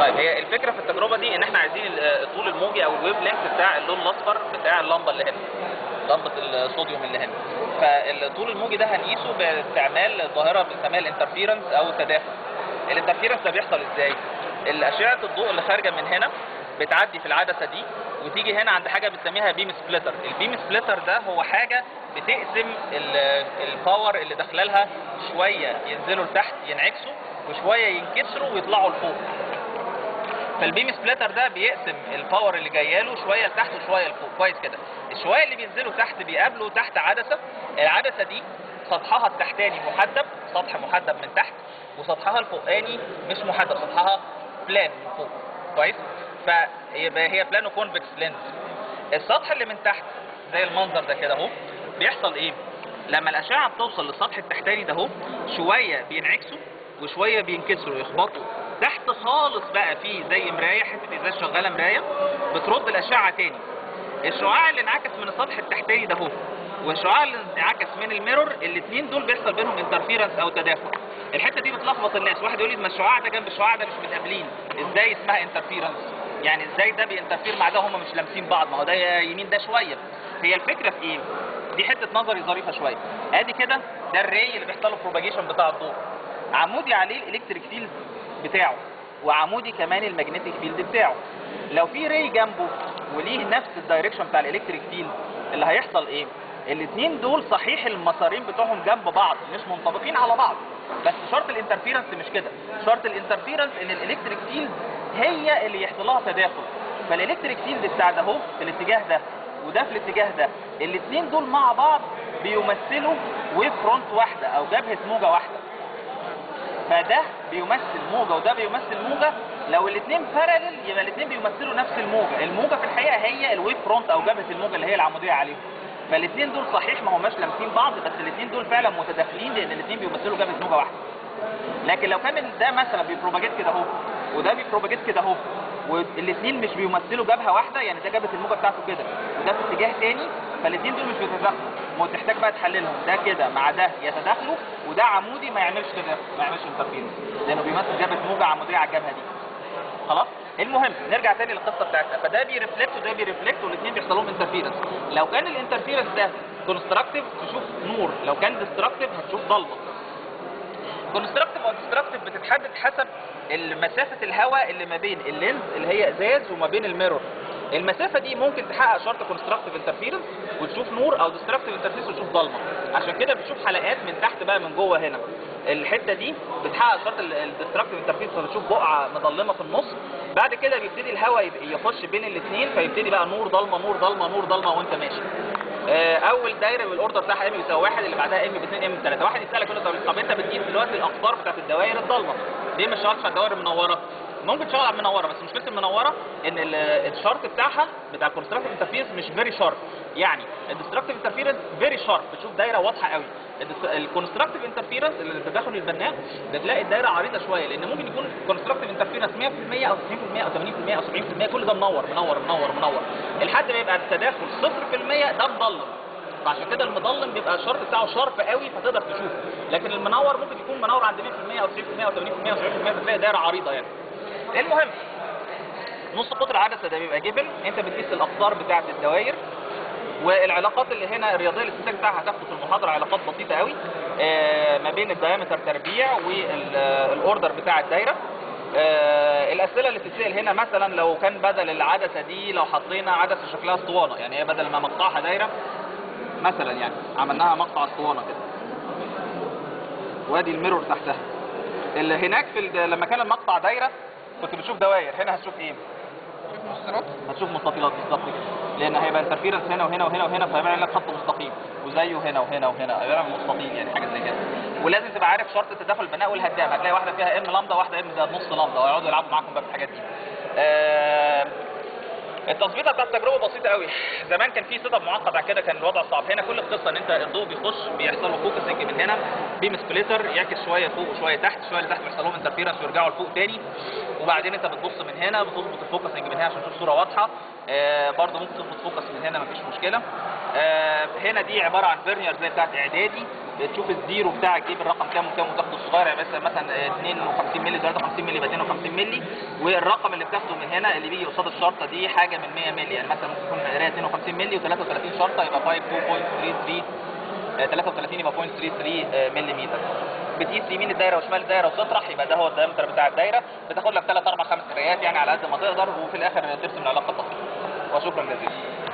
طيب هي الفكرة في التجربة دي إن إحنا عايزين ال- الطول الموجي أو ال wave length بتاع اللون الأصفر بتاع اللمبة اللي هنا لمبة الصوديوم اللي هنا. فالطول الموجي ده هنقيسه باستعمال ظاهرة بنسميها ال interference أو التداخل. ال interference ده بيحصل إزاي؟ الأشعة الضوء اللي خارجة من هنا بتعدي في العدسة دي وتيجي هنا عند حاجة بنسميها beam splitter ال beam splitter ده هو حاجة بتقسم ال- ال power اللي داخله لها شوية ينزلوا لتحت ينعكسوا وشوية ينكسروا ويطلعوا لفوق. فال beam splitter ده بيقسم ال power اللي جاية له شوية لتحت وشوية لفوق. كويس كده. الشوية اللي بينزلوا تحت بيقابلوا تحت عدسة. العدسة دي سطحها التحتاني محدب سطح محدب من تحت وسطحها الفوقاني مش محدب سطحها plane من فوق. كويس؟ فيبقى هي plano convex lens السطح اللي من تحت زي المنظر ده كده اهو بيحصل إيه؟ لما الأشعة بتوصل للسطح التحتاني ده اهو شوية بينعكسوا وشوية بينكسروا يخبطوا. تحت خالص بقى في زي مراية حتة ازاز شغالة مراية بترد الأشعة تاني. الشعاع اللي انعكس من السطح التحتاني ده اهو والشعاع اللي انعكس من ال mirror الاثنين دول بيحصل بينهم interference أو تداخل. الحتة دي بتلخبط الناس واحد يقول لي ما الشعاع ده جنب الشعاع ده مش متقابلين إزاي اسمها interference يعني إزاي ده بي interfere مع ده؟ هم مش لامسين بعض. ما هو ده يمين ده شوية. هي الفكرة في إيه؟ دي حتة نظري ظريفة شوية. ادي كده ده ال ray اللي بيحصل له propagation بتاع الضوء. عمودي عليه ال electric field بتاعه وعمودي كمان ال magnetic field بتاعه. لو في ray جنبه وليه نفس ال direction بتاع ال electric field اللي هيحصل إيه؟ الاثنين دول صحيح المسارين بتوعهم جنب بعض مش منطبقين على بعض. بس شرط ال interference مش كده. شرط ال interference إن ال electric field هي اللي يحصل لها تداخل. فال electric field بتاع ده أهو في الاتجاه ده وده في الاتجاه ده الاثنين دول مع بعض بيمثلوا wave front واحدة أو جبهة موجة واحدة. فده بيمثل موجة وده بيمثل موجة. لو الاثنين parallel يبقى الاثنين بيمثلوا نفس الموجة. الموجة في الحقيقة هي ال wave front أو جبهة الموجة اللي هي العمودية عليهم. فالاثنين دول صحيح ما هماش لامسين بعض بس الاثنين دول فعلا متداخلين لأن الاثنين بيمثلوا جبهة موجة واحدة. لكن لو كان ده مثلا بي propagate كده أهو وده بي propagate كده أهو والاثنين مش بيمثلوا جبهة واحدة يعني ده جبهة الموجة بتاعته كده وده في اتجاه تاني فالاثنين دول مش بيتداخلوا. وتحتاج بقى تحللهم ده كده مع ده يتداخلوا وده عمودي ما يعملش كده ما يعملش interference لأنه بيمثل جبهة موجة عمودية على الجبهة دي. خلاص؟ المهم نرجع تاني للقصة بتاعتنا. فده بي reflect وده بي reflect والاثنين بيحصل لهم interference لو كان ال interference ده constructive تشوف نور. لو كان destructive هتشوف ضلمة. constructive أو destructive بتتحدد حسب مسافه الهواء اللي ما بين ال lens اللي هي ازاز وما بين ال mirror. المسافة دي ممكن تحقق شرط constructive interference وتشوف نور أو destructive interference وتشوف ضلمة. عشان كده بتشوف حلقات من تحت بقى من جوه هنا. الحتة دي بتحقق شرط ال destructive interference فبتشوف بقعة مظلمة في النص. بعد كده بيبتدي الهواء يخش بين الاثنين فيبتدي بقى نور ضلمة نور ضلمة نور ضلمة وانت ماشي. آه، أول دايرة بال order بتاعها m بيساوي واحد اللي بعدها m باثنين m بثلاثه واحد يسألك يقول طب أنت بتجيب دلوقتي الاقطار بتاعت الدوائر الضلمة. ليه ما اشتغلتش على الدوائر المنورة؟ ممكن تشتغل على المنورة بس مشكلة المنورة إن ال- الشرط بتاعها بتاع ال constructive interference مش very sharp يعني ال destructive interference very sharp بتشوف دايرة واضحة قوي. ال constructive interference اللي التداخل البناء بتلاقي الدايرة عريضة شوية لأن ممكن يكون constructive interference 100% أو 90% أو 80% أو 70% كل ده منور منور منور منور. لحد ما يبقى التداخل 0% ده مضلم. فعشان كده المضلم بيبقى الشرط بتاعه sharp قوي فتقدر تشوفه. لكن المنور ممكن يكون منور عند 100% أو 90% أو 80% أو 70% فتلاقي دايرة عريضة يعني. المهم نص قطر العدسه ده بيبقى جبل انت بتقيس الأقطار بتاعة الدوائر والعلاقات اللي هنا الرياضية الاستنتاج بتاعها هتاخده في المحاضرة علاقات بسيطة قوي آه، ما بين الدايمتر تربيع والأوردر بتاع الدايرة. آه، الأسئلة اللي بتتسأل هنا مثلا لو كان بدل العدسة دي لو حطينا عدسة شكلها أسطوانة يعني هي بدل ما مقطعها دايرة مثلا يعني عملناها مقطع أسطوانة كده. وادي ال mirror تحتها. اللي هناك في لما كان المقطع دايرة كنت بتشوف دوائر هنا هتشوف إيه؟ هتشوف مستطيلات بالظبط كده. لأن هيبقى interference هنا وهنا وهنا وهنا فهيبقى لك خط مستقيم. وزيه هنا وهنا وهنا هيبقى مستطيل يعني حاجة زي كده. ولازم تبقى عارف شرط التداخل البناء والهدام. هتلاقي واحدة فيها m lambda واحدة m زائد نص لامدا ويقعدوا يلعبوا معاكم بقى في الحاجات دي. آه التظبيطة بتاعت التجربه بسيطة قوي زمان كان في setup معقد على كده كان الوضع صعب. هنا كل القصة إن أنت الضوء بيخش بيحصل له focusing من هنا beam splitter يعكس شوية فوق وشوية تحت شوية اللي تحت بيحصل لهم interference ويرجعوا لفوق تاني. وبعدين انت بتبص من هنا بتظبط ال focusing من هنا عشان تشوف صورة واضحة. برده برضه ممكن تظبط focus من هنا مفيش مشكلة. آه، هنا دي عبارة عن vernier زي بتاعت إعدادي. تشوف ال zero بتاعك إيه جيب الرقم كام وكام وتاخده الصغير. يعني مثلا مثلا 52 مللي 53 مللي 52 مللي. والرقم اللي بتاخده من هنا اللي بيجي قصاد الشرطة دي حاجة من 100 مللي. يعني مثلا ممكن تكون 52 مللي و33 شرطة يبقى 5 2.33 33.33 ملم بتقيس يمين الدايرة وشمال الدايرة وتطرح يبقى ده هو الدايمتر بتاع الدايرة. بتاخد لك 3 4 5 قرايات يعني على قد ما تقدر وفي الآخر ترسم العلاقة الدقيقه وشكرا جزيلا.